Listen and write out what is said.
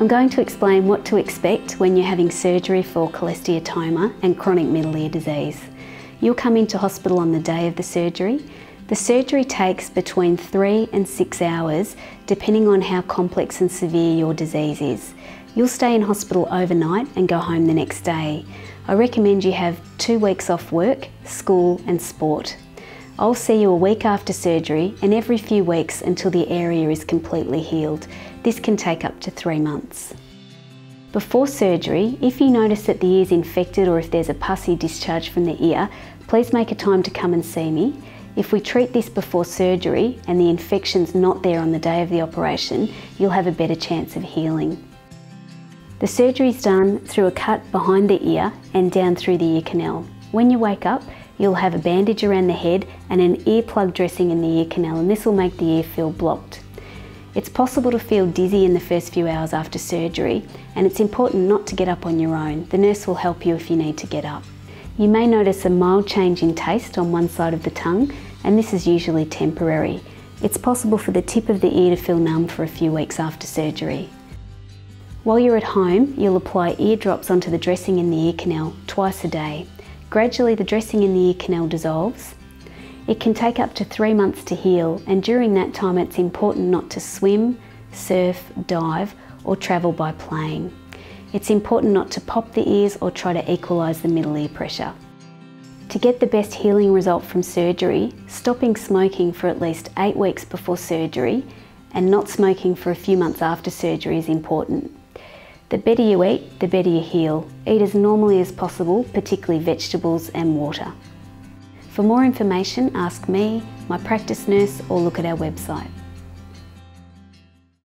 I'm going to explain what to expect when you're having surgery for cholesteatoma and chronic middle ear disease. You'll come into hospital on the day of the surgery. The surgery takes between three and six hours depending on how complex and severe your disease is. You'll stay in hospital overnight and go home the next day. I recommend you have two weeks off work, school and sport. I'll see you a week after surgery and every few weeks until the area is completely healed. This can take up to three months. Before surgery, if you notice that the ear is infected or if there's a pussy discharge from the ear, please make a time to come and see me. If we treat this before surgery and the infection's not there on the day of the operation, you'll have a better chance of healing. The surgery is done through a cut behind the ear and down through the ear canal. When you wake up, you'll have a bandage around the head and an earplug dressing in the ear canal and this will make the ear feel blocked. It's possible to feel dizzy in the first few hours after surgery and it's important not to get up on your own. The nurse will help you if you need to get up. You may notice a mild change in taste on one side of the tongue and this is usually temporary. It's possible for the tip of the ear to feel numb for a few weeks after surgery. While you're at home, you'll apply ear drops onto the dressing in the ear canal twice a day. Gradually the dressing in the ear canal dissolves. It can take up to three months to heal and during that time it's important not to swim, surf, dive or travel by plane. It's important not to pop the ears or try to equalise the middle ear pressure. To get the best healing result from surgery, stopping smoking for at least eight weeks before surgery and not smoking for a few months after surgery is important. The better you eat, the better you heal. Eat as normally as possible, particularly vegetables and water. For more information, ask me, my practice nurse, or look at our website.